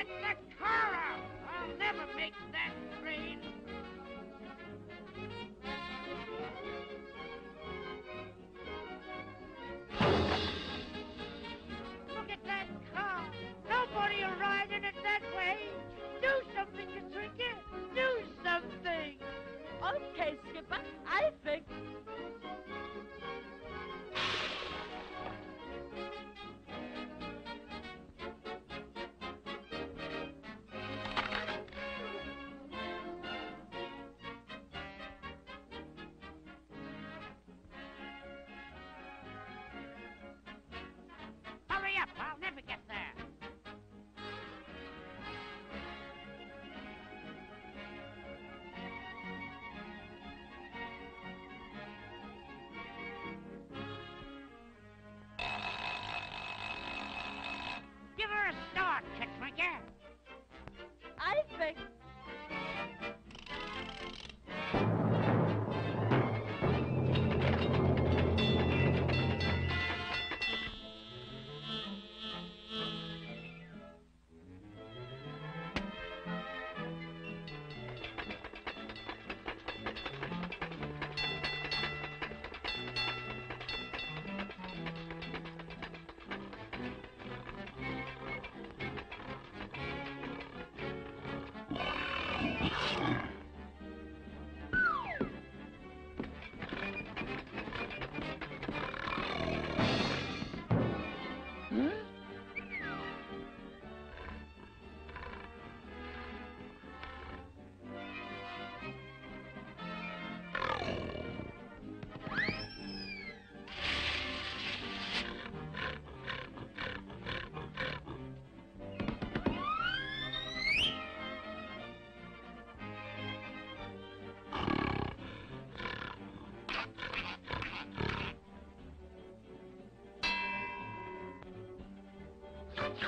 Get the car Katrina!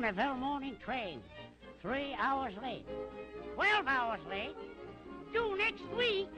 Booneville morning train. Three hours late. Twelve hours late. Due next week.